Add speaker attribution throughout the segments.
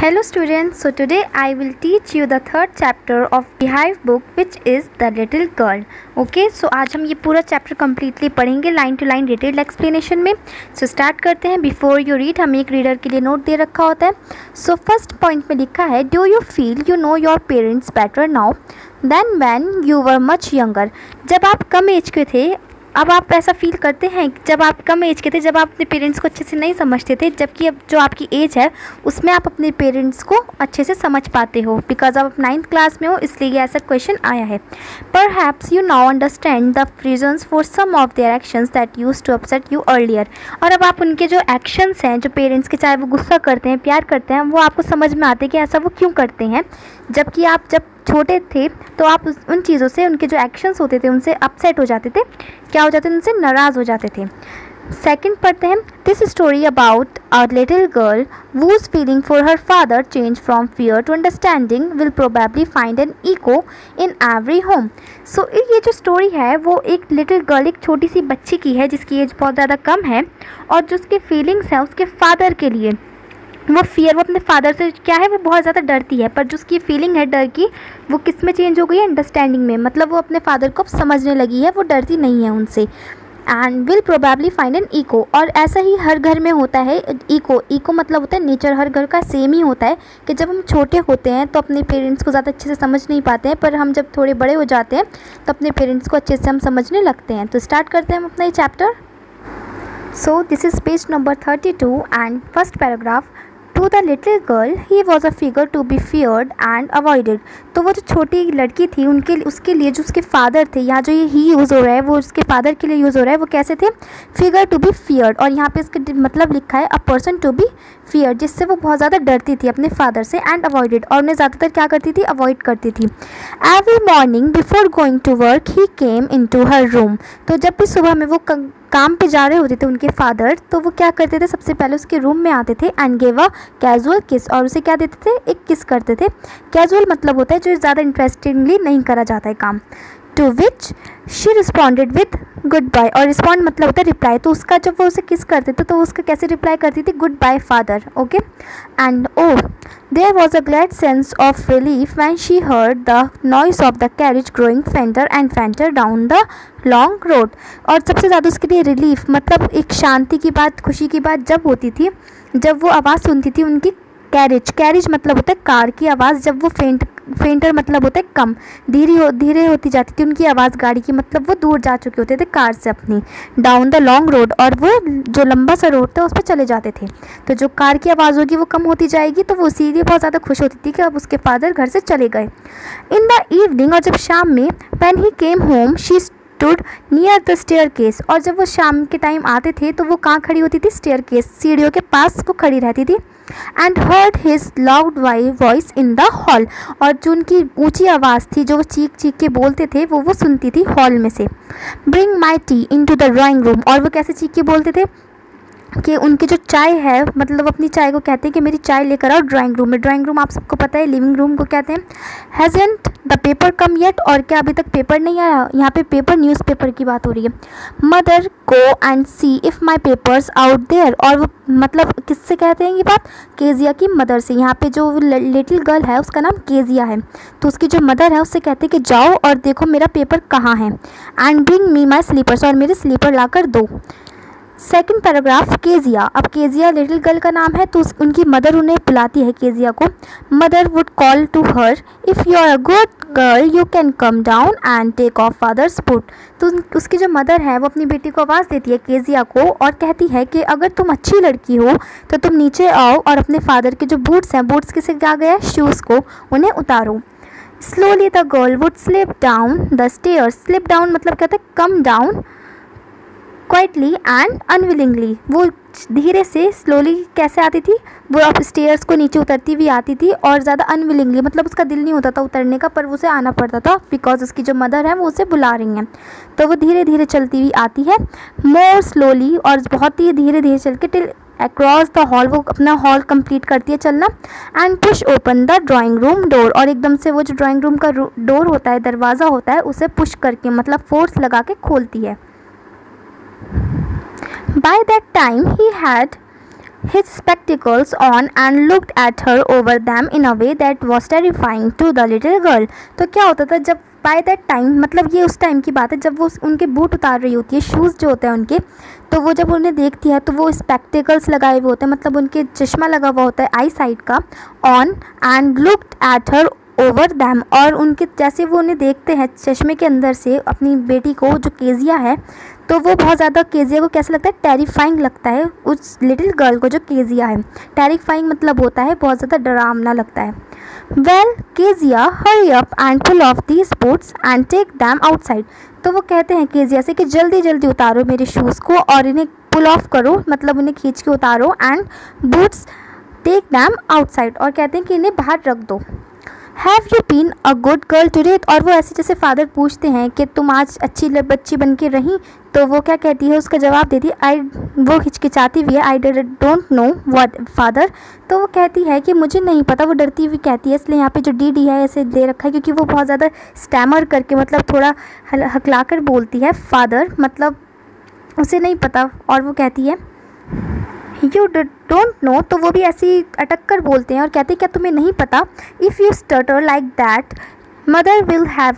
Speaker 1: Hello students, so today I will teach you the third chapter of the Hive book which is The Little Girl. Okay so आज हम ये पूरा chapter completely पढ़ेंगे line to line detailed explanation में. So so, start करते हैं. Before you read हमें एक रीडर के लिए नोट दे रखा होता है. सो फ़र्स्ट पॉइंट में लिखा है do you feel you know your parents better now than when you were much younger जब आप कम एज के थे अब आप ऐसा फील करते हैं, जब आप कम एज के थे, जब आप अपने पेरेंट्स को अच्छे से नहीं समझते थे, जबकि अब जो आपकी एज है, उसमें आप अपने पेरेंट्स को अच्छे से समझ पाते हो बिकॉज़ आप नाइन्थ क्लास में हो, इसलिए ऐसा क्वेश्चन आया है। पर perhaps you now understand the reasons for some of their actions that used to upset you earlier और अब आप उनके जो एक्शंस हैं, जो पेरेंट्स के, चाहे वो गुस्सा करते हैं, प्यार करते हैं, वो आपको समझ में आते हैं कि ऐसा वो क्यों करते हैं। जबकि आप जब छोटे थे तो आप उन चीज़ों से, उनके जो एक्शंस होते थे, उनसे अपसेट हो जाते थे। क्या हो जाते थे? उनसे नाराज़ हो जाते थे। सेकेंड पढ़ते हैं this story about a little girl whose feeling for her father change from fear to understanding will probably find an echo in every home so ये जो स्टोरी है, वो एक लिटिल गर्ल एक छोटी सी बच्ची की है, जिसकी एज बहुत ज़्यादा कम है, और जो उसके फीलिंग्स हैं, उसके फादर के लिए। वो फियर वो अपने फादर से क्या है, वो बहुत ज़्यादा डरती है, पर जो उसकी फीलिंग है डर की, वो किसमें चेंज हो गई है? अंडरस्टैंडिंग में। मतलब वो अपने फादर को अब समझने लगी है, वो डरती नहीं है उनसे। And will probably find an echo और ऐसा ही हर घर में होता है ईको इको मतलब होता है नेचर हर घर का सेम ही होता है कि जब हम छोटे होते हैं तो अपने पेरेंट्स को ज़्यादा अच्छे से समझ नहीं पाते हैं, पर हम जब थोड़े बड़े हो जाते हैं तो अपने पेरेंट्स को अच्छे से हम समझने लगते हैं। तो स्टार्ट करते हैं हम अपना ये chapter so this is page number thirty two and first paragraph to the little girl he was a figure to be feared and avoided तो वो जो छोटी लड़की थी, उनके उसके लिए जो उसके फादर थे, यहाँ जो ये ही यूज़ हो रहा है, वो उसके फादर के लिए यूज़ हो रहा है, वो कैसे थे? फिगर टू बी फियर्ड और यहाँ पे इसका मतलब लिखा है a person to be fear जिससे वो बहुत ज़्यादा डरती थी अपने फादर से एंड अवॉइडेड और उन्हें ज़्यादातर क्या करती थी? अवॉइड करती थी. Every morning before going to work he came into her room तो जब भी सुबह में वो काम पे जा रहे होते थे उनके फादर तो वो क्या करते थे? सबसे पहले उसके रूम में आते थे एंड गेव अ कैजुअल किस और उसे क्या देते थे? एक किस करते थे। कैजुअल मतलब होता है जो ज़्यादा इंटरेस्टिंगली नहीं करा जाता है काम। To which she responded with goodbye और रिस्पॉन्ड मतलब होता है रिप्लाई तो उसका जब वो उसे किस करते थे तो उसका कैसे रिप्लाई करती थी? Goodbye father okay and oh there was a glad sense of relief when she heard the noise of the carriage growing fainter and fainter down the long road और सबसे ज़्यादा उसके लिए रिलीफ मतलब एक शांति की बात, खुशी की बात जब होती थी, जब वो आवाज़ सुनती थी उनकी कैरिज कैरिज मतलब होता है कार की आवाज़, जब वो फेंट फेंटर मतलब होता है कम, धीरे हो, धीरे होती जाती थी उनकी आवाज़ गाड़ी की मतलब वो दूर जा चुके होते थे कार से अपनी डाउन द लॉन्ग रोड और वो जो लंबा सा रोड था उस पर चले जाते थे। तो जो कार की आवाज़ होगी वो कम होती जाएगी तो वो इसीलिए बहुत ज़्यादा खुश होती थी कि अब उसके फादर घर से चले गए। इन द इवनिंग और जब शाम में when he came home she stood near the staircase और जब वो शाम के टाइम आते थे तो वो कहाँ खड़ी होती थी? स्टेयर केस सीढ़ियों के पास वो खड़ी रहती थी एंड हर्ड हिज लाउड वाई वॉइस इन द हॉल और जो उनकी ऊँची आवाज़ थी, जो वो चीख चीख के बोलते थे, वो वो सुनती थी हॉल में से. Bring my tea into the drawing room और वो कैसे चीख के बोलते थे? कि उनकी जो चाय है मतलब अपनी चाय को कहते हैं कि मेरी चाय लेकर आओ ड्राइंग रूम में। ड्राइंग रूम आप सबको पता है लिविंग रूम को कहते हैं। Hasn't the paper come yet और क्या अभी तक पेपर नहीं आया? यहाँ पे पेपर न्यूज़पेपर की बात हो रही है। Mother go and see if my papers out there और वो मतलब किससे कहते हैं ये बात? केजिया की मदर से। यहाँ पे जो लिटिल गर्ल है, उसका नाम केजिया है। तो उसकी जो मदर है, उससे कहते हैं कि जाओ और देखो मेरा पेपर कहाँ है। And bring me my slippers और मेरे स्लीपर ला कर दो। सेकेंड पैराग्राफ केजिया अब केजिया लिटिल गर्ल का नाम है तो उनकी मदर उन्हें बुलाती है केजिया को। Mother would call to her if you are a good girl you can come down and take off father's foot तो उसकी जो मदर है, वो अपनी बेटी को आवाज़ देती है केजिया को और कहती है कि, अगर तुम अच्छी लड़की हो तो तुम नीचे आओ और अपने फादर के जो बूट्स हैं बूट्स किसे क्या गया शूज़ को उन्हें उतारो। Slowly the girl would slip down the stair slip down मतलब कहते हैं? Come down quietly and unwillingly वो धीरे से स्लोली कैसे आती थी? वो अब स्टेयर्स को नीचे उतरती हुई आती थी और ज़्यादा अनविलिंगली मतलब उसका दिल नहीं होता था उतरने का, पर उसे आना पड़ता था बिकॉज़ उसकी जो मदर है, वो उसे बुला रही हैं। तो वो धीरे धीरे चलती हुई आती है मोर स्लोली और बहुत ही धीरे धीरे चल के टिल अक्रॉस द हॉल वो अपना हॉल कंप्लीट करती है चलना and push open the drawing room door और एकदम से वो जो ड्राइंग रूम का डोर होता है, दरवाज़ा होता है, उसे पुश करके मतलब फोर्स लगा के खोलती है। By that time, he had his spectacles on and looked at her over them in a way that was terrifying to the little girl. तो क्या होता था जब बाय दैट टाइम मतलब ये उस टाइम की बात है जब वो उनके बूट उतार रही होती है शूज़ जो होते हैं उनके तो वो जब उन्हें देखती है तो वो स्पेक्टिकल्स लगाए हुए होते हैं मतलब उनके चश्मा लगा हुआ होता है आई साइड का on and looked at her over them और उनके जैसे वो उन्हें देखते हैं चश्मे के अंदर से अपनी बेटी को जो केजिया है तो वो बहुत ज़्यादा केजिया को कैसा लगता है? टेरिफाइंग लगता है उस लिटिल गर्ल को जो केजिया है। टेरिफाइंग मतलब होता है, बहुत ज़्यादा डरावना लगता है। Well Kezia hurry up and pull off the sports and take them outside तो वो कहते हैं केजिया से कि जल्दी जल्दी उतारो मेरे शूज़ को और इन्हें पुल ऑफ़ करो मतलब उन्हें खींच के उतारो and boots take them outside और कहते हैं कि इन्हें बाहर रख दो। Have you been a good girl today और वो ऐसे जैसे फादर पूछते हैं कि तुम आज अच्छी बच्ची बन के रही तो वो क्या कहती है? उसका जवाब देती है आई वो हिचकिचाती हुई है I don't know what father तो वो कहती है कि मुझे नहीं पता, वो डरती हुई कहती है, इसलिए यहाँ पे जो डी डी है, ऐसे दे रखा है, क्योंकि वो बहुत ज़्यादा स्टैमर करके मतलब थोड़ा हकला कर बोलती है फादर मतलब उसे नहीं पता, और वो कहती है यू डोंट नो तो वो भी ऐसी अटक कर बोलते हैं और कहते हैं, क्या तुम्हें नहीं पता? If you stutter like that mother will have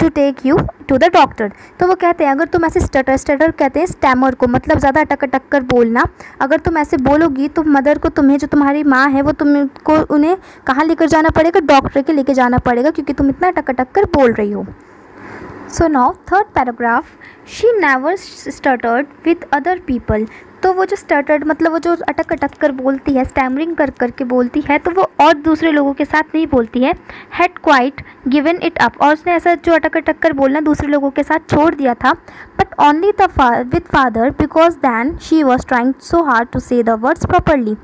Speaker 1: to take you to the doctor तो वो कहते हैं, अगर तुम ऐसे स्टटर स्टटर कहते हैं स्टैमर को मतलब ज़्यादा अटक अटक कर बोलना, अगर तुम ऐसे बोलोगी तो मदर को तुम्हें, जो तुम्हारी माँ है, वो तुमको उन्हें कहाँ लेकर जाना पड़ेगा? डॉक्टर के लेके जाना पड़ेगा, क्योंकि तुम इतना अटक अटक कर बोल रही हो. So now third paragraph she never stuttered with other people तो वो जो स्टर्टर्ड मतलब वो जो अटक अटक कर बोलती है स्टैमरिंग कर करके बोलती है तो वो और दूसरे लोगों के साथ नहीं बोलती है। Had quite given it up और उसने ऐसा जो अटक अटक कर बोलना दूसरे लोगों के साथ छोड़ दिया था। But only the with father because then she was trying so hard to say the words properly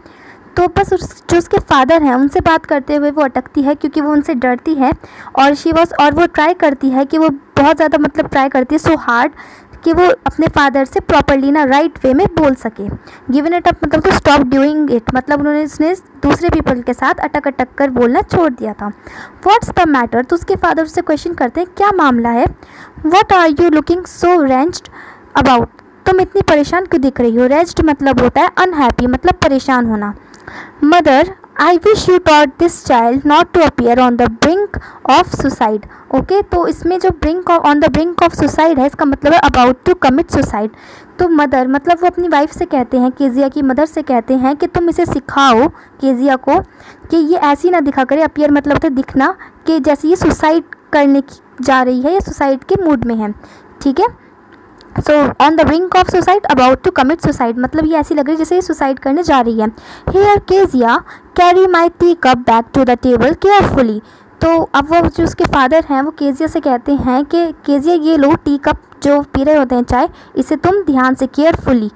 Speaker 1: तो बस उस, जो उसके फादर हैं, उनसे बात करते हुए वो अटकती है, क्योंकि वो उनसे डरती है। और शी वॉज़ और वो ट्राई करती है कि वो बहुत ज़्यादा मतलब ट्राई करती है सो हार्ड कि वो अपने फादर से प्रॉपरली ना राइट वे में बोल सके। गिवन इट अप मतलब तो स्टॉप डूइंग इट मतलब उन्होंने उसने दूसरे पीपल के साथ अटक अटक कर बोलना छोड़ दिया था। व्हाट्स द मैटर तो उसके फादर उससे क्वेश्चन करते हैं, क्या मामला है? What are you looking so wretched about तुम इतनी परेशान क्यों दिख रही हो? रेस्ट मतलब होता है अनहैप्पी मतलब परेशान होना। Mother I wish you taught this child not to appear on the brink of suicide okay तो इसमें जो brink on the brink of suicide है, इसका मतलब है अबाउट टू कमिट सुसाइड तो मदर मतलब वो अपनी वाइफ से कहते हैं, केजिया की मदर से कहते हैं कि तुम इसे सिखाओ, केजिया को, कि ये ऐसी ना दिखा करे अपियर मतलब होता है दिखना, कि जैसे ये सुसाइड करने की, जा रही है, या सुसाइड के मूड में है, ठीक है? So on the brink of suicide about to commit suicide मतलब ये ऐसी लग रही है जैसे ये सुसाइड करने जा रही है। Here Kezia carry my tea cup back to the table carefully तो अब वो जो उसके फादर हैं, वो केजिया से कहते हैं कि केजिया ये लो टी कप जो पी रहे होते हैं चाय, इसे तुम ध्यान से केयरफुली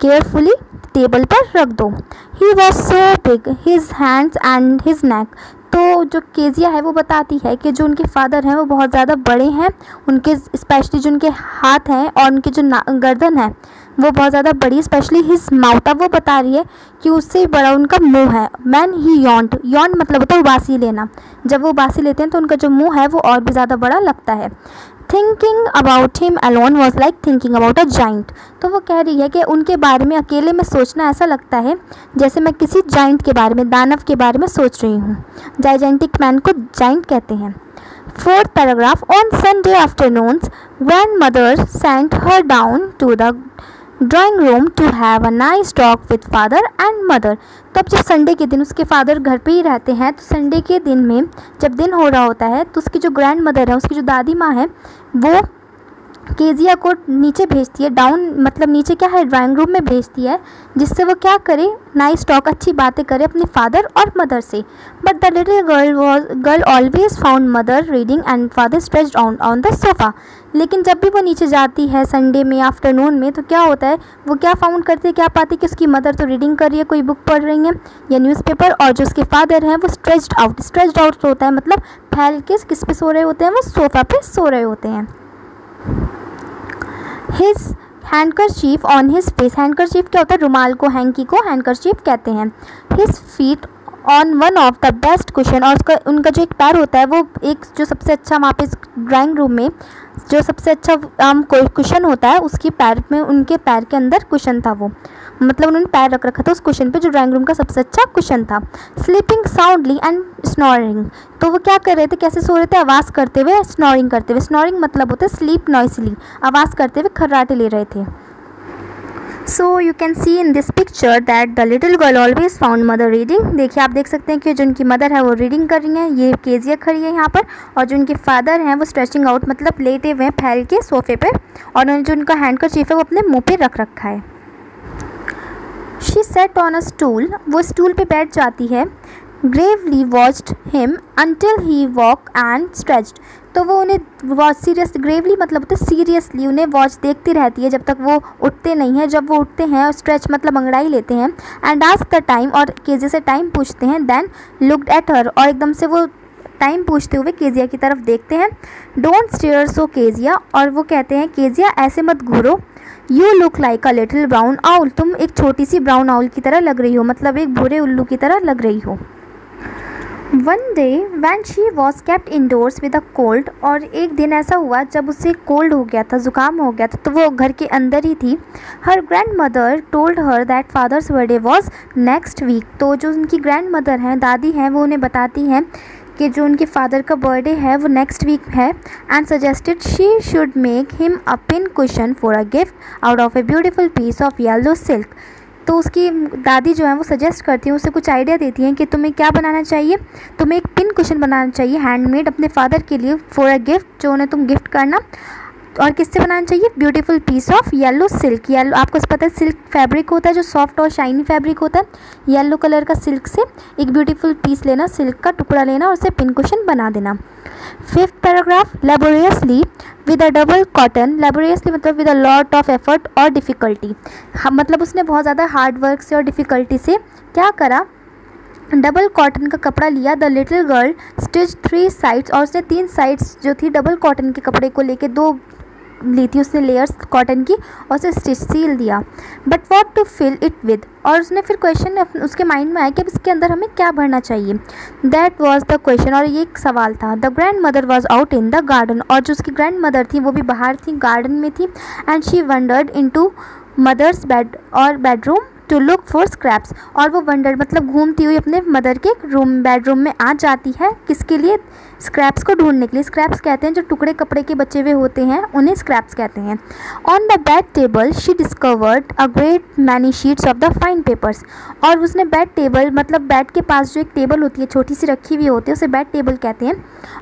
Speaker 1: केयरफुली टेबल पर रख दो. He was so big his hands and his neck तो जो केजिया है, वो बताती है कि जो उनके फादर हैं, वो बहुत ज़्यादा बड़े हैं। उनके स्पेशली जो उनके हाथ हैं और उनके जो गर्दन है, वो बहुत ज़्यादा बड़ी स्पेशली हिज माउथ, अब वो बता रही है कि उससे बड़ा उनका मुँह है। मैन ही यॉन्ट यॉन्ट मतलब होता है उबासी लेना। जब वो उबासी लेते हैं तो उनका जो मुँह है, वो और भी ज़्यादा बड़ा लगता है। Thinking about him alone was like thinking about a giant तो वो कह रही है कि उनके बारे में अकेले में सोचना ऐसा लगता है, जैसे मैं किसी जाइंट के बारे में, दानव के बारे में सोच रही हूँ। जाइजेंटिक मैन को जाइंट कहते हैं। Fourth paragraph on Sunday afternoon when mother sent her down to the drawing room to have a nice talk with father and mother तब जब संडे के दिन उसके फादर घर पे ही रहते हैं तो संडे के दिन में जब दिन हो रहा होता है तो उसकी जो ग्रैंड मदर है, उसकी जो दादी माँ है, वो केजिया को नीचे भेजती है डाउन मतलब नीचे क्या है ड्राइंग रूम में भेजती है, जिससे वो क्या करे नाइस टॉक अच्छी बातें करे अपने फादर और मदर से। But the little girl was girl always found mother reading and father stretch on on the sofa लेकिन जब भी वो नीचे जाती है संडे में आफ्टरनून में तो क्या होता है, वो क्या फाउंड करती है, क्या पाती है कि उसकी मदर तो रीडिंग कर रही है, कोई बुक पढ़ रही है, या न्यूज़पेपर और जो उसके फादर हैं, वो स्ट्रेच्ड आउट स्ट्रेच्ड आउट होता है मतलब फैल के किस पे सो रहे होते हैं, वो सोफ़ा पे सो रहे होते हैं। His handkerchief on his face handkerchief क्या होता है? रुमाल को हैंकी को हैंडकर कहते हैं। His feet on one of the best question और उसका, उनका जो एक पैर होता है, वो एक जो सबसे अच्छा वहाँ पे ड्राइंग रूम में, जो सबसे अच्छा क्वेश्चन होता है, उसके पैर में, उनके पैर के अंदर क्वेश्चन था वो। मतलब उन्होंने पैर रख रखा था उस क्वेश्चन पे, जो ड्राइंग रूम का सबसे अच्छा क्वेश्चन था। स्लीपिंग साउंडली एंड स्नोरिंग तो वो क्या कर रहे थे? कैसे सो रहे थे? आवाज़ करते हुए स्नोरिंग करते हुए। स्नोरिंग मतलब होता है स्लीप नॉइसली आवाज़ करते हुए खर्राटे ले रहे थे। So you can see in this picture that the little girl always found mother reading देखिए, आप देख सकते हैं कि जो उनकी मदर है, वो रीडिंग कर रही हैं। ये केजिया खड़ी है यहाँ पर। और जो उनके फादर हैं, वो स्ट्रेचिंग आउट मतलब लेटे हुए हैं, फैल के सोफे पे। और जो उनका हैंड का चीफ है, वो अपने मुँह पे रख रखा है। She sat on a stool वो स्टूल पे बैठ जाती है। Gravely watched him until he walk and stretched तो वो उन्हें वॉच सीरियस ग्रेवली मतलब होता है सीरियसली उन्हें वॉच देखती रहती है जब तक वो उठते नहीं हैं। जब वो उठते हैं और स्ट्रेच मतलब अंगड़ाई लेते हैं एंड आस्क द टाइम और केजे से टाइम पूछते हैं देन लुकड एट हर और एकदम से वो टाइम पूछते हुए केजिया की तरफ़ देखते हैं। डोंट स्टेयर सो केजिया और वो कहते हैं केजिया ऐसे मत घूरो। You look like a little brown owl तुम एक छोटी सी ब्राउन आउल की तरह लग रही हो मतलब एक भूरे उल्लू की तरह लग रही हो। One day when she was kept indoors with a cold और एक दिन ऐसा हुआ, जब उसे कोल्ड हो गया था, ज़ुकाम हो गया था तो वो घर के अंदर ही थी। Her grandmother told her that father's birthday was next week तो जो उनकी ग्रैंड मदर हैं, दादी हैं, वो उन्हें बताती हैं कि जो उनके फादर का बर्थडे है, वो नेक्स्ट वीक है and suggested she should make him a pin cushion for a gift out of a beautiful piece of yellow silk तो उसकी दादी जो है, वो सजेस्ट करती हैं, उसे कुछ आइडिया देती हैं कि तुम्हें क्या बनाना चाहिए? तुम्हें एक पिन कुशन बनाना चाहिए हैंडमेड अपने फादर के लिए फॉर अ गिफ्ट जो उन्हें तुम गिफ्ट करना। और किससे बनाना चाहिए? Beautiful piece of yellow silk yellow आपको पता है सिल्क फैब्रिक होता है, जो सॉफ्ट और शाइनी फैब्रिक होता है। येलो कलर का सिल्क से एक ब्यूटीफुल पीस लेना सिल्क का टुकड़ा लेना और उसे पिन क्वेश्चन बना देना। Fifth paragraph laboriously with a double cotton laboriously मतलब with a lot of effort और डिफ़िकल्टी मतलब उसने बहुत ज़्यादा हार्ड वर्क से और डिफ़िकल्टी से क्या करा? डबल कॉटन का कपड़ा लिया the little girl stitch three sides और उसने तीन साइड्स जो थी डबल कॉटन के कपड़े को लेके दो ली थी उसने लेयर्स कॉटन की और उसे स्टिच सील दिया। But what to fill it with और उसने फिर क्वेश्चन उसके माइंड में आया कि अब इसके अंदर हमें क्या भरना चाहिए? दैट वॉज़ द क्वेश्चन और ये एक सवाल था। The grandmother was out in the garden और जो उसकी ग्रैंड मदर थी, वो भी बाहर थी गार्डन में थी। And she wandered into mother's bed और bedroom to look for scraps और वो वंडर मतलब घूमती हुई अपने मदर के रूम, बेडरूम में आ जाती है, किसके लिए? स्क्रैप्स को ढूँढने के लिए। स्क्रैप्स कहते हैं, जो टुकड़े कपड़े के बचे हुए होते हैं, उन्हें स्क्रैप्स कहते हैं। On the bed table she discovered a great many sheets of the fine papers और उसने बेड टेबल मतलब बेड के पास जो एक टेबल होती है, छोटी सी रखी हुई होती है, उसे बेड टेबल कहते हैं।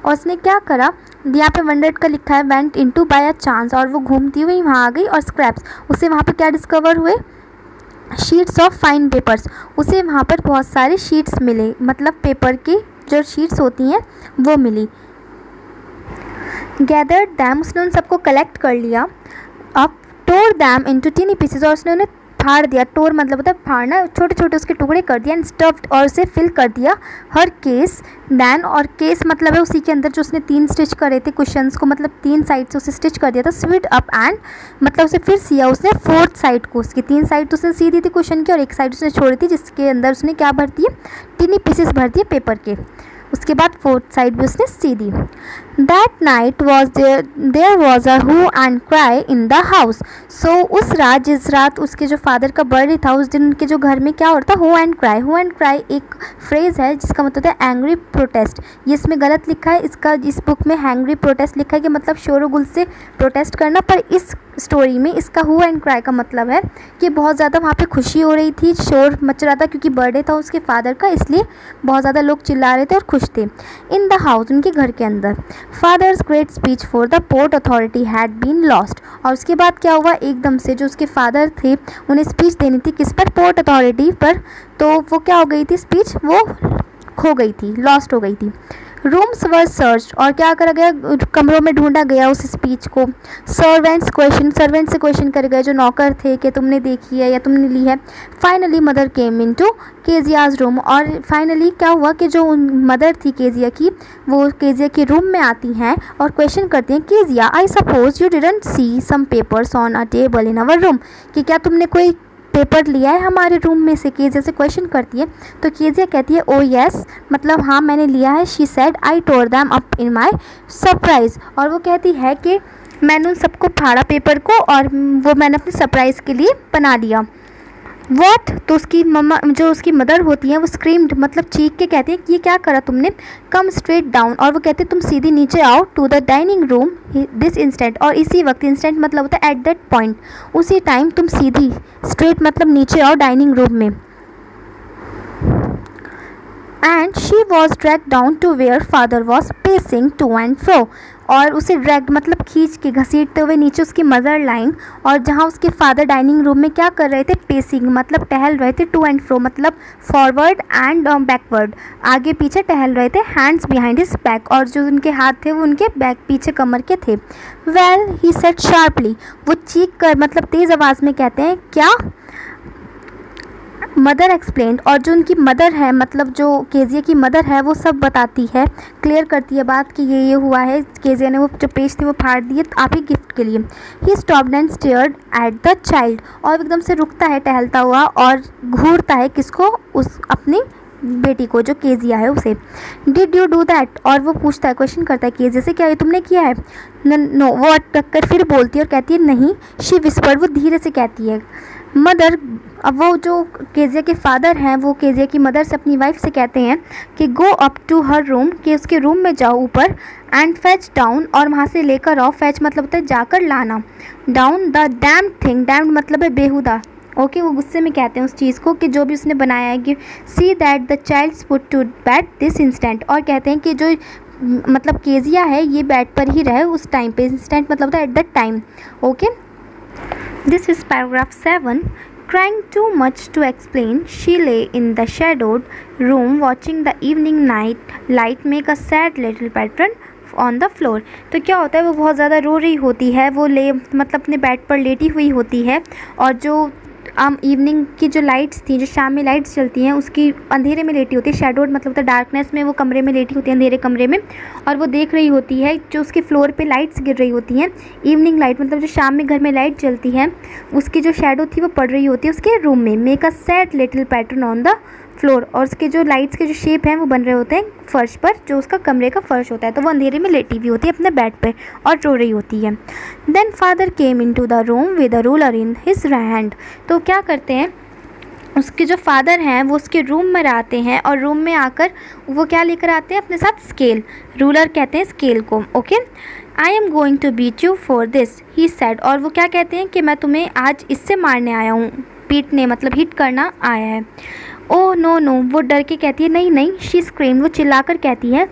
Speaker 1: और उसने क्या करा? यहाँ पे वंडर्ड का लिखा है went into by a chance और वो घूमती हुई वहाँ आ गई और स्क्रैप्स उसे वहाँ पर क्या डिस्कवर हुए? शीट्स ऑफ़ फाइन पेपर्स उसे वहाँ पर बहुत सारे शीट्स मिले। मतलब पेपर की जो शीट्स होती हैं, वो मिली। गैदर्ड डैम उसने उन सबको कलेक्ट कर लिया। अब tore them into tiny pieces और उसने उन्हें फाड़ दिया टोर मतलब होता है फाड़ना छोटे छोटे उसके टुकड़े कर दिया एंड स्टफ्ड और उसे फिल कर दिया हर केस दैन और केस मतलब है उसी के अंदर जो उसने तीन स्टिच करे थे क्वेश्चन को मतलब तीन साइड से उसे स्टिच कर दिया था स्वीट अप एंड मतलब उसे फिर सिया उसने फोर्थ साइड को उसकी, तीन साइड तो उसने सी दी थी क्वेश्चन की और एक साइड उसने छोड़ी थी जिसके अंदर उसने क्या भर दिए? टीनी पीसेस भर दिए पेपर के। उसके बाद फोर्थ साइड भी उसने सी दी। That night was there there was a hue and cry in the house so उस रात, जिस रात उसके जो फादर का बर्थडे था, उस दिन उनके जो घर में क्या होता hue and cry hue and cry एक फ्रेज़ है, जिसका मतलब है एंग्री प्रोटेस्ट ये इसमें गलत लिखा है, इसका, इस बुक में हैंग्री प्रोटेस्ट लिखा है कि मतलब शोर गुल से प्रोटेस्ट करना, पर इस स्टोरी में इसका हु एंड क्राई का मतलब है कि बहुत ज़्यादा वहाँ पे खुशी हो रही थी, शोर मच रहा था क्योंकि बर्थडे था उसके फादर का, इसलिए बहुत ज़्यादा लोग चिल्ला रहे थे और खुश थे। इन द हाउस उनके घर के अंदर। Father's great speech for the port authority had been lost. और उसके बाद क्या हुआ? एकदम से जो उसके फादर थे, उन्हें स्पीच देनी थी किस पर? पोर्ट अथॉरिटी पर। तो वो क्या हो गई थी स्पीच? वो खो गई थी, लॉस्ट हो गई थी। रूम्स वर सर्च और क्या करा गया? कमरों में ढूंढा गया उस स्पीच को। सर्वेंट्स क्वेश्चन सर्वेंट से क्वेश्चन करे गए जो नौकर थे कि तुमने देखी है या तुमने ली है। Finally mother came into Kezia's room और फाइनली क्या हुआ कि जो मदर थी केजिया की, वो केजिया के रूम में आती हैं और क्वेश्चन करती हैं Kezia I suppose you didn't see some papers on a table in our room कि क्या तुमने कोई पेपर लिया है हमारे रूम में से केजिया से क्वेश्चन करती है। तो केजिया कहती है ओ यस मतलब हाँ मैंने लिया है। She said I tore them up in my surprise और वो कहती है कि मैंने उन सबको फाड़ा पेपर को और वो मैंने अपने सरप्राइज़ के लिए बना लिया। वॉट तो उसकी मम्मा, जो उसकी मदर होती है, वो स्क्रीम्ड मतलब चीख के कहती है कि ये क्या करा तुमने? कम स्ट्रेट डाउन और वो कहते हैं, तुम सीधी नीचे आओ to the dining room this instant और इसी वक्त इंस्टेंट मतलब होता है एट दैट पॉइंट उसी टाइम तुम सीधी स्ट्रेट मतलब नीचे आओ डाइनिंग रूम में. And she was drag down to where father was pacing to and fro और उसे ड्रैग मतलब खींच के घसीटते हुए नीचे उसकी मदर लाइन और जहाँ उसके फादर डाइनिंग रूम में क्या कर रहे थे? पेसिंग मतलब टहल रहे थे टू एंड फ्रो मतलब फॉरवर्ड एंड बैकवर्ड आगे पीछे टहल रहे थे हैंड्स बिहाइंड हिज बैक और जो उनके हाथ थे वो उनके बैक पीछे कमर के थे। वेल ही सेट शार्पली वो चीख कर मतलब तेज़ आवाज़ में कहते हैं, क्या? मदर एक्सप्लेन और जो उनकी मदर है मतलब जो केजिया की मदर है, वो सब बताती है क्लियर करती है बात कि ये ये हुआ है केजिया ने वो जो पेज थे वो फाड़ दिए आप ही गिफ्ट के लिए। He stop and stared at the child और एकदम से रुकता है, टहलता हुआ, और घूरता है किसको? उस अपनी बेटी को, जो केजिया है उसे। डिड यू डू दैट और वो पूछता है क्वेश्चन करता है केजिया से, क्या ये तुमने किया है? नो वो अटक कर फिर बोलती है और कहती है, नहीं. शी विस्पर वो धीरे से कहती है। मदर, अब वो जो केजिया के फादर हैं, वो केजिया की मदर से अपनी वाइफ से कहते हैं कि go up to her room कि उसके रूम में जाओ ऊपर एंड फैच डाउन और वहाँ से लेकर आओ। फैच मतलब होता है जाकर लाना। Down the damn thing damn मतलब है बेहुदा। ओके वो गुस्से में कहते हैं उस चीज़ को कि जो भी उसने बनाया है कि see that the child put to bed this instant और कहते हैं कि जो मतलब केजिया है, ये बैट पर ही रहे उस टाइम पे। इंस्टेंट मतलब होता है at that time okay This is paragraph 7. Crying too much to explain, she lay in the shadowed room watching the evening night light make a sad little pattern on the floor तो क्या होता है वो बहुत ज़्यादा रो रही होती है वो ले मतलब अपने बेड पर लेटी हुई होती है और जो आम इवनिंग की जो लाइट्स थी, जो शाम में लाइट्स चलती हैं, उसकी अंधेरे में लेटी होती है। शेडोड मतलब तो डार्कनेस में, वो कमरे में लेटी होती है, अंधेरे कमरे में। और वो देख रही होती है जो उसके फ्लोर पे लाइट्स गिर रही होती हैं इवनिंग लाइट मतलब जो शाम में घर में लाइट चलती है, उसकी जो शेडो थी, वो पड़ रही होती है उसके रूम में। Make a set little pattern on the floor और उसके जो लाइट्स के जो शेप हैं, वो बन रहे होते हैं फर्श पर, जो उसका कमरे का फर्श होता है। तो वो अंधेरे में लेटी हुई होती है अपने बेड पर और रो रही होती है। Then father came into the room with a ruler in his hand तो क्या करते हैं? उसके जो फादर हैं, वो उसके रूम में आते हैं और रूम में आकर वो क्या लेकर आते हैं? अपने साथ स्केल रूलर कहते हैं स्केल को okay I am going to beat you for this he said और वो क्या कहते हैं कि मैं तुम्हें आज इससे मारने आया हूँ। पीटने मतलब हिट करना आया है। ओह नो नो वो डर के कहती है, नहीं नहीं. शी स्क्रीम वो चिल्लाकर कहती है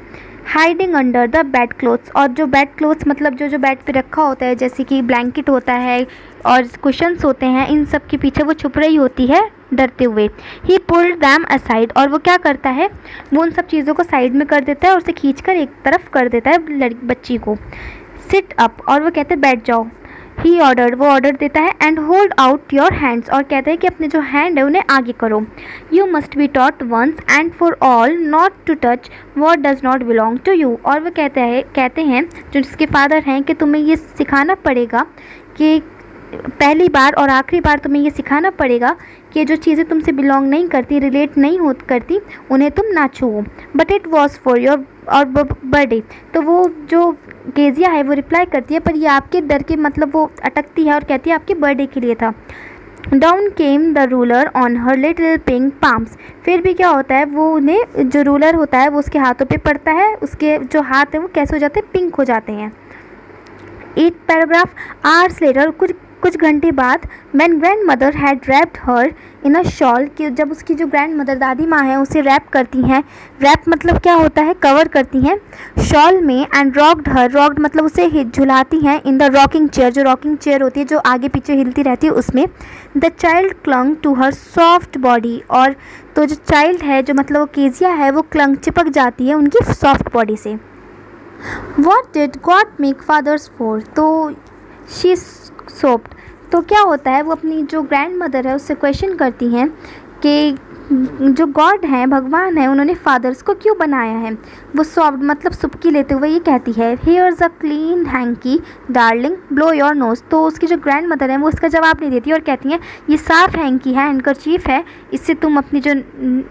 Speaker 1: hiding under the bed clothes और जो बेड क्लोथ्स मतलब जो जो बेड पे रखा होता है, जैसे कि ब्लैंकेट होता है और कुशंस होते हैं, इन सब के पीछे वो छुप रही होती है डरते हुए। ही पुल्ड दैम असाइड और वो क्या करता है? वो उन सब चीज़ों को साइड में कर देता है और उसे खींच कर एक तरफ़ कर देता है लड़की बच्ची को। सिट अप और वो कहते हैं, बैठ जाओ। ही ऑर्डर वो ऑर्डर देता है and hold out your hands और कहते हैं कि अपने जो हैंड है उन्हें आगे करो। You must be taught once and for all not to touch what does not belong to you और वो कहते हैं कहते हैं, जो जिसके फादर हैं कि तुम्हें ये सिखाना पड़ेगा कि पहली बार और आखिरी बार तुम्हें ये सिखाना पड़ेगा कि जो चीज़ें तुमसे बिलोंग नहीं करती रिलेट नहीं हो करती, उन्हें तुम ना छुओ। But it was for your और बर्थडे तो वो जो केजिया है, वो रिप्लाई करती है, पर ये आपके डर के मतलब वो अटकती है और कहती है, आपके बर्थडे के लिए था. Down came the ruler on her little pink palms फिर भी क्या होता है, वो उन्हें, जो रूलर होता है, वो उसके हाथों पे पड़ता है, उसके जो हाथ हैं, वो कैसे हो जाते हैं? पिंक हो जाते हैं। एट पैराग्राफ आर्स लेटर कुछ कुछ घंटे बाद man grandmother had wrapped her in a shawl कि जब उसकी जो ग्रैंड मदर दादी माँ है, उसे रैप करती हैं रैप मतलब क्या होता है? कवर करती हैं। शॉल में एंड रॉक्ड हर रॉक्ड मतलब उसे झुलाती हैं इन द रॉकिंग चेयर जो रॉकिंग चेयर होती है, जो आगे पीछे हिलती रहती है, उसमें। The child clung to her soft body और तो जो चाइल्ड है, जो मतलब वो केजिया है, वो क्लंग चिपक जाती है उनकी सॉफ्ट बॉडी से। What did God make fathers for तो शी सोप्ड। तो क्या होता है, वो अपनी जो ग्रैंड मदर है, उससे क्वेश्चन करती हैं कि जो गॉड हैं, भगवान हैं, उन्होंने फादर्स को क्यों बनाया है? वो सॉफ्ट मतलब सुबकी लेते हुए ये कहती है here's a clean hanky darling blow your nose तो उसकी जो ग्रैंड मदर है, वो इसका जवाब नहीं देती और कहती हैं, ये साफ़ हैंकी है एंकर चीफ है, इससे तुम अपनी जो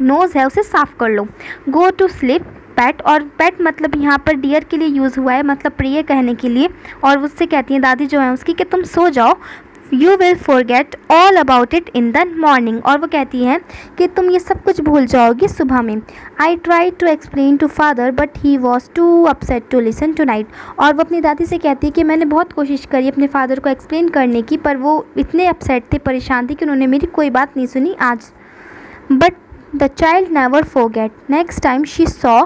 Speaker 1: नोज़ है, उसे साफ़ कर लो। गो टू स्लिप पेट और पैट मतलब यहाँ पर डियर के लिए यूज़ हुआ है मतलब प्रिय कहने के लिए। और उससे कहती हैं, दादी जो है उसकी कि तुम सो जाओ। You will forget all about it in the morning और वो कहती हैं कि तुम ये सब कुछ भूल जाओगी सुबह में। I try to explain to father but he was too upset to listen tonight और वो अपनी दादी से कहती है कि मैंने बहुत कोशिश करी अपने फादर को एक्सप्लेन करने की, पर वो इतने अपसेट थे, परेशान थे कि उन्होंने मेरी कोई बात नहीं सुनी आज। But the child never forget next time she saw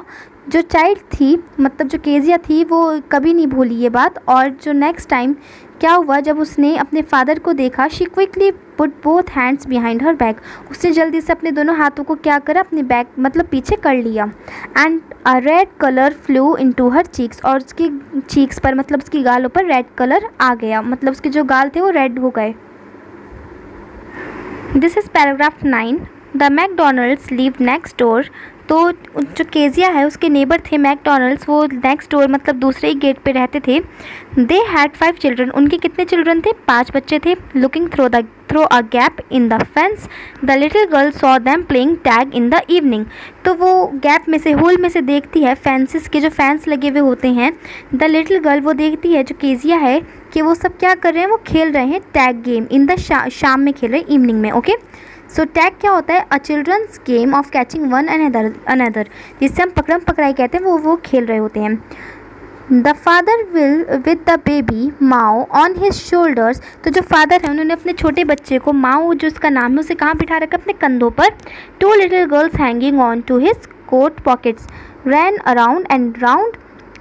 Speaker 1: जो चाइल्ड थी मतलब जो केजिया थी, वो कभी नहीं भूली ये बात। और जो नेक्स्ट टाइम क्या हुआ, जब उसने अपने फादर को देखा she quickly put both hands behind her back उसने जल्दी से अपने दोनों हाथों को क्या करा, अपने बैक मतलब पीछे कर लिया। And a red colour flew into her cheeks और उसकी चीक्स पर मतलब उसकी गालों पर रेड कलर आ गया। मतलब उसके जो गाल थे, वो रेड हो गए। This is paragraph nine the McDonalds live next door. तो जो केजिया है, उसके नेबर थे मैकडोनल्ड्स, वो नेक्स्ट डोर मतलब दूसरे ही गेट पे रहते थे। They had five children. उनके कितने चिल्ड्रन थे? पाँच बच्चे थे। Looking through the, through a gap in the fence, the little girl saw them playing tag in the evening. तो वो गैप में से, होल में से देखती है, फेंसिस के जो फैंस लगे हुए होते हैं। द लिटिल गर्ल वो देखती है, जो केजिया है, कि वो सब क्या कर रहे हैं? वो खेल रहे हैं टैग गेम, इन द शाम में खेल रहे हैं, इवनिंग में, ओके? okay? सो टैग क्या होता है? A children's game of catching one another another जिससे हम पकड़म पकड़ाई कहते हैं, वो वो खेल रहे होते हैं। The father will with the baby Mao on his shoulders तो जो फादर है, उन्होंने अपने छोटे बच्चे को माओ, जो उसका नाम है, उसे कहाँ बिठा रखा अपने कंधों पर। Two little girls hanging on to his coat pockets ran around and round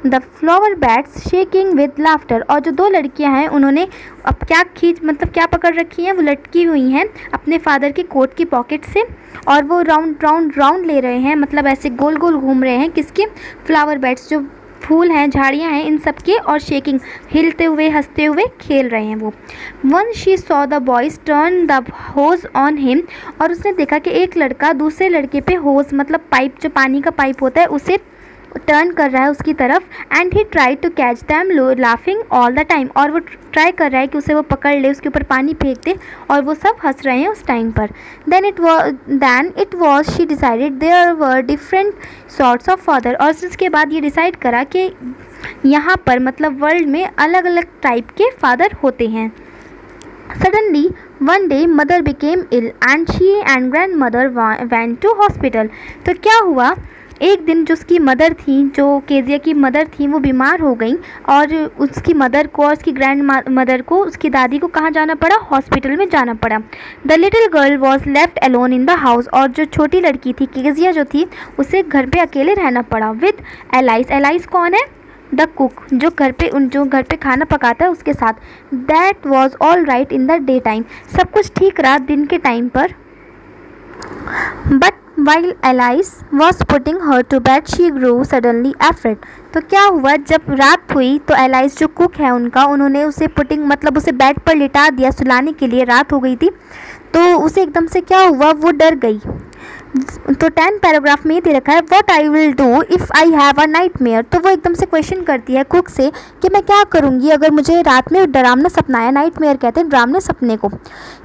Speaker 1: the flower beds shaking with laughter और जो दो लड़कियाँ हैं, उन्होंने अब क्या खींच मतलब क्या पकड़ रखी हैं? वो लटकी हुई हैं अपने फादर के कोट की पॉकेट से और वो राउंड राउंड राउंड ले रहे हैं मतलब ऐसे गोल गोल घूम रहे हैं किसके? फ्लावर बैट्स जो फूल हैं, झाड़ियाँ हैं, इन सब के और शेकिंग हिलते हुए, हँसते हुए खेल रहे हैं वो। One she saw the boys turn the hose on him और उसने देखा कि एक लड़का दूसरे लड़के पे होज मतलब पाइप जो पानी का पाइप होता है, उसे टर्न कर रहा है उसकी तरफ़ and he tried to catch them laughing all the time और वो ट्राई कर रहा है कि उसे वो पकड़ ले, उसके ऊपर पानी फेंक दे, और वो सब हंस रहे हैं उस टाइम पर। Then it then it was she decided there were different sorts of father और उसके बाद ये डिसाइड करा कि यहाँ पर मतलब वर्ल्ड में अलग अलग टाइप के फादर होते हैं। Suddenly one day mother became ill and she and grandmother went to hospital तो क्या हुआ? एक दिन जो उसकी मदर थी, जो केजिया की मदर थी, वो बीमार हो गई और उसकी मदर को और उसकी ग्रैंड मदर को, उसकी दादी को कहाँ जाना पड़ा? हॉस्पिटल में जाना पड़ा। The little girl was left alone in the house और जो छोटी लड़की थी, केजिया जो थी, उसे घर पर अकेले रहना पड़ा। विद एलाइस एलाइस कौन है? द कुक जो घर पे उन, जो घर पे खाना पकाता है उसके साथ। That was all right in the day time सब कुछ ठीक रहा दिन के टाइम पर। But while Alice was putting her to bed she grew suddenly afraid तो क्या हुआ? जब रात हुई तो एलाइस जो कुक है उनका, उन्होंने उसे पुटिंग मतलब उसे बेड पर लिटा दिया, सुलाने के लिए रात हो गई थी। तो उसे एकदम से क्या हुआ? वो डर गई। तो टेन पैराग्राफ में ये दे रखा है what I will do if I have a nightmare तो वो एकदम से क्वेश्चन करती है कुक से कि मैं क्या करूँगी अगर मुझे रात में डरावना सपना आया नाइट मेयर कहते हैं डरावने सपने को।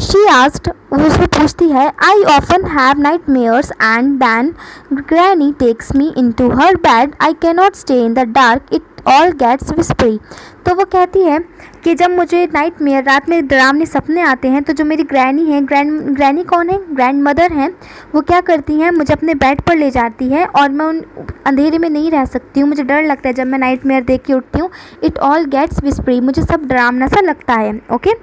Speaker 1: शी आस्ट उससे पूछती है I often have nightmares and then granny takes me into her bed I cannot stay in the dark it all gets whispery तो वो कहती है कि जब मुझे नाइट मेयर रात में डरावने सपने आते हैं तो जो मेरी ग्रैनी है ग्रैंड ग्रैनी कौन है? ग्रैंड मदर हैं। वो क्या करती हैं, मुझे अपने बेड पर ले जाती है और मैं उन अंधेरे में नहीं रह सकती हूँ। मुझे डर लगता है जब मैं नाइट मेयर देख के उठती हूँ। इट ऑल गेट्स विस्परी मुझे सब डरावना सा लगता है okay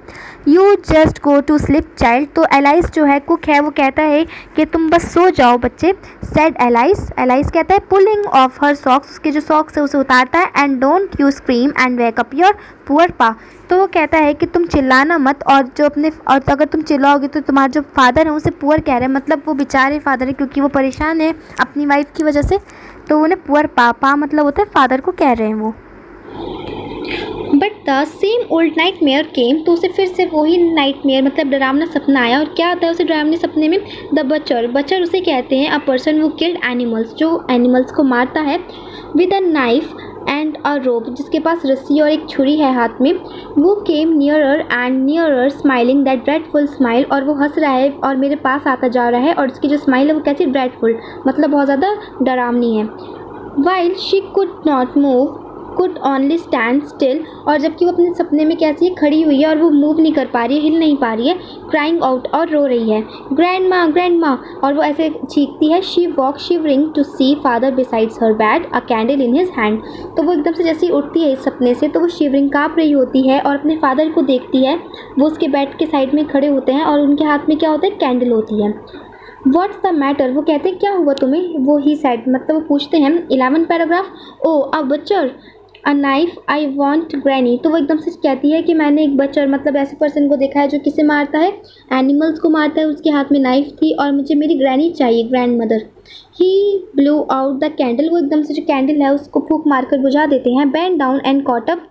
Speaker 1: you just go to sleep child तो एलाइस जो है कुक है, वो कहता है कि तुम बस सो जाओ बच्चे। सेड एलाइस एलाइस कहता है पुलिंग ऑफ़ हर सॉक्स उसके जो सॉक्स है, उसे उतारता है and don't you scream and wake up your poor pa तो वो कहता है कि तुम चिल्लाना मत और जो अपने, और तो अगर तुम चिल्लाओगे तो तुम्हारे जो फादर हैं, उसे पुअर कह रहे हैं। मतलब वो बेचारे फादर है, क्योंकि वो परेशान है अपनी वाइफ की वजह से। तो उन्हें पुअर पा पा मतलब होता है फादर को कह रहे हैं वो। But the same old nightmare came तो उसे फिर से वही नाइट मेयर मतलब डरावना सपना आया। और क्या आता है उसे डरावने सपने में? द बचर बचर उसे कहते हैं अ पर्सन वो किल्ड एनिमल्स जो एनिमल्स को मारता है। With a knife and a rope जिसके पास रस्सी और एक छुरी है हाथ में, वो came nearer and nearer smiling that dreadful smile और वो हंस रहा है और मेरे पास आता जा रहा है, और उसकी जो स्माइल है वो कैसी ड्रेडफुल मतलब बहुत ज़्यादा डरावनी है। While she could not move could only stand still और जबकि वो अपने सपने में कैसी है खड़ी हुई है और वो मूव नहीं कर पा रही है, हिल नहीं पा रही है क्राइंग आउट और रो रही है। ग्रैंड माँ ग्रैंड माँ और वो ऐसे चीखती है she woke shivering to see father besides her bed a candle in his hand तो वो एकदम से जैसे उठती है इस सपने से तो वो शिवरिंग काँप रही होती है और अपने फादर को देखती है। वो उसके बेड के साइड में खड़े होते हैं और उनके हाथ में क्या होता है? कैंडल होती है। व्हाट्स द मैटर वो कहते हैं, क्या हुआ तुम्हें? वो ही साइड मतलब वो पूछते हैं, eleven paragraph? Oh a butcher a knife I want granny तो वो एकदम से कहती है कि मैंने एक बच्चर मतलब ऐसे पर्सन को देखा है जो किसे मारता है? एनिमल्स को मारता है, उसके हाथ में नाइफ थी और मुझे मेरी ग्रैनी चाहिए grandmother he blew out the candle वो एकदम से जो कैंडल है, उसको फूक मार कर बुझा देते हैं. Bent down and caught up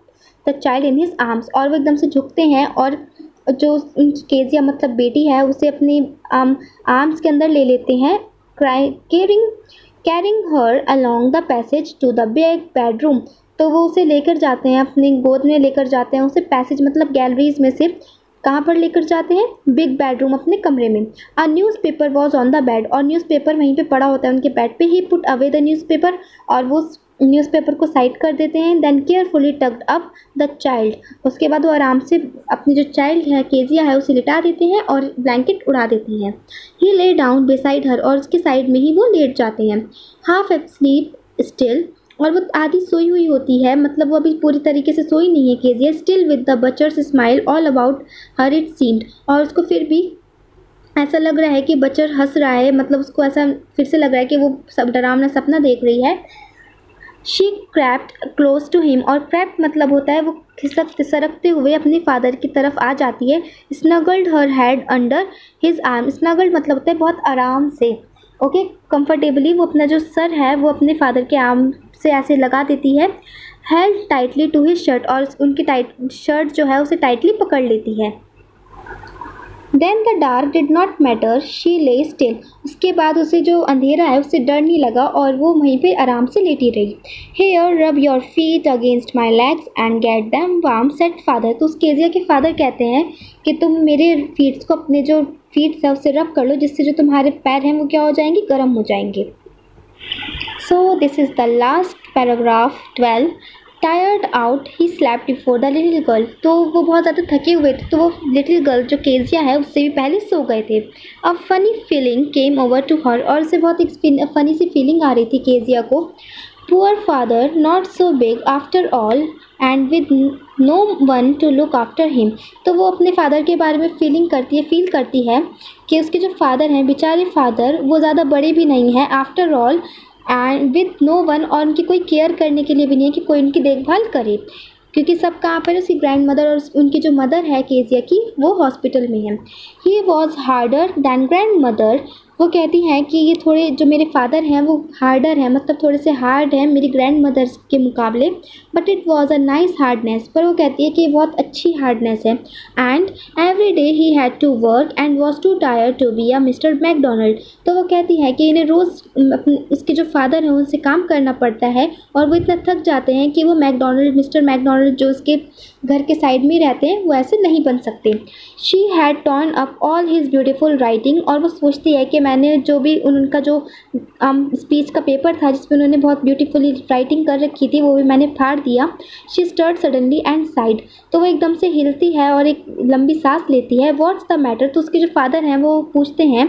Speaker 1: the child in his arms और वो एकदम से झुकते हैं और जो केजिया मतलब बेटी है, उसे अपनी आर्म्स के अंदर ले लेते हैं cry caring carrying her along the passage to the bed bedroom तो वो उसे लेकर जाते हैं, अपनी गोद में लेकर जाते हैं, उसे पैसेज मतलब गैलरीज में से कहाँ पर लेकर जाते हैं? बिग बेडरूम अपने कमरे में। A newspaper was on the bed और न्यूज़पेपर वहीं पे पड़ा होता है, उनके बेड पे ही पुट अवे द न्यूज़पेपर और वो न्यूज़पेपर को साइड कर देते हैं then carefully tucked up the child उसके बाद वो आराम से अपनी जो चाइल्ड है, केजिया है, उसे लिटा देते हैं और ब्लैंकेट उड़ा देते हैं। ही ले डाउन बेसाइड हर और उसके साइड में ही वो लेट जाते हैं। हाफ़ एप स्लीप स्टिल और वो आधी सोई हुई होती है मतलब वो अभी पूरी तरीके से सोई नहीं है Kezia still with the butcher's smile all about her it seemed और उसको फिर भी ऐसा लग रहा है कि बचर हंस रहा है मतलब उसको ऐसा फिर से लग रहा है कि वो सब डरावना सपना देख रही है। She crept close to him और क्रैप्ट मतलब होता है वो खिसक, सरकते हुए अपने फादर की तरफ़ आ जाती है। Snuggled her head under his arm snuggled मतलब होता है बहुत आराम से ओके कंफर्टेबली वो अपना जो सर है वो अपने फादर के आर्म से ऐसे लगा देती है held tightly to his shirt और उनकी टाइट शर्ट जो है उसे टाइटली पकड़ लेती है। Then the dark did not matter she lay still उसके बाद उसे जो अंधेरा है, उसे डर नहीं लगा और वो वहीं पे आराम से लेटी रही। Here rub your feet against my legs and get them warm said father तो उस केजिया के फादर कहते हैं कि तुम मेरे फीट्स को अपने जो फीट्स है उससे रब कर लो, जिससे जो तुम्हारे पैर हैं, वो क्या हो जाएँगे? गर्म हो जाएँगे। So this is the last paragraph twelve tired out he slept before the little girl तो वो बहुत ज़्यादा थके हुए थे तो वो लिटिल गर्ल जो केजिया है, उससे भी पहले सो गए थे। अब funny feeling came over to her और उसे बहुत एक फ़नी सी फीलिंग आ रही थी केजिया को। Poor father not so big after all and with no one to look after him तो वो अपने फादर के बारे में फीलिंग करती है फील करती है कि उसके जो फादर हैं, बेचारे फादर वो ज़्यादा बड़े भी नहीं हैं after all and with no one और उनकी कोई केयर करने के लिए भी नहीं है कि कोई उनकी देखभाल करे। क्योंकि सब कहाँ पर उसकी ग्रैंड मदर और उनकी जो मदर है केजिया की, वो हॉस्पिटल में है। He was harder than grandmother वो कहती हैं कि ये थोड़े, जो मेरे फादर हैं, वो हार्डर हैं मतलब थोड़े से हार्ड हैं मेरी ग्रैंड मदर्स के मुकाबले but it was a nice hardness पर वो कहती है कि बहुत अच्छी हार्डनेस है। And every day he had to work and was too tired to be a mister McDonald तो वो कहती है कि इन्हें रोज़ इसके जो फादर हैं, उनसे काम करना पड़ता है और वो इतना थक जाते हैं कि वो मैकडोनल्ड मिस्टर मैकडोनल्ड जो उसके घर के साइड में रहते हैं वो ऐसे नहीं बन सकते। She had torn up all his beautiful writing और वो सोचती है कि मैंने जो भी उनका जो स्पीच um, का पेपर था जिसमें उन्होंने बहुत ब्यूटीफुली राइटिंग कर रखी थी वो भी मैंने फाड़ दिया। She stirred suddenly and sighed तो वो एकदम से हिलती है और एक लंबी सांस लेती है। व्हाट्स द मैटर तो उसके जो फादर हैं वो पूछते हैं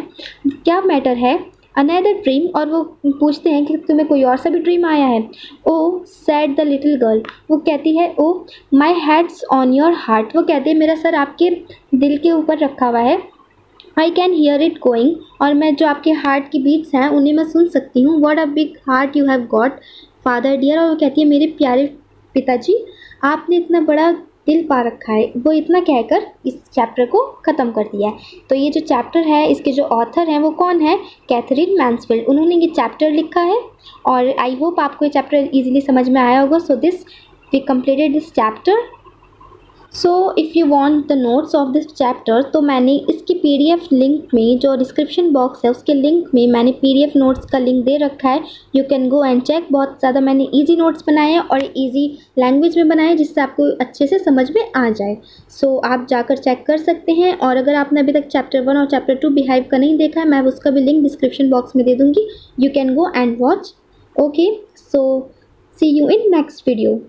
Speaker 1: क्या मैटर है? अनदर ड्रीम और वो पूछते हैं कि तुम्हें कोई और सा भी ड्रीम आया है? Oh said the little girl वो कहती है, ओ my head's on your heart वो कहते हैं, मेरा सर आपके दिल के ऊपर रखा हुआ है। I can hear it going और मैं जो आपके हार्ट की बीट्स हैं, उन्हें मैं सुन सकती हूँ। What a big heart you have got father dear और वो कहती है, मेरे प्यारे पिताजी, आपने इतना बड़ा दिल पा रखा है। वो इतना कहकर इस चैप्टर को ख़त्म कर दिया है। तो ये जो चैप्टर है, इसके जो ऑथर हैं, वो कौन है? कैथरीन मैंसफील्ड उन्होंने ये चैप्टर लिखा है और आई होप आपको ये चैप्टर इजीली समझ में आया होगा। So this we completed this chapter so if you want the notes of this chapter तो मैंने इसकी पीडीएफ लिंक में जो डिस्क्रिप्शन बॉक्स है उसके लिंक में मैंने पीडीएफ नोट्स का लिंक दे रखा है। You can go and check बहुत ज़्यादा मैंने इजी नोट्स बनाए हैं और इजी लैंग्वेज में बनाए जिससे आपको अच्छे से समझ में आ जाए। सो so, आप जाकर चेक कर सकते हैं और अगर आपने अभी तक चैप्टर वन और चैप्टर टू बिहाइव का नहीं देखा है मैं उसका भी लिंक डिस्क्रिप्शन बॉक्स में दे दूँगी। You can go and watch okay so see you in next video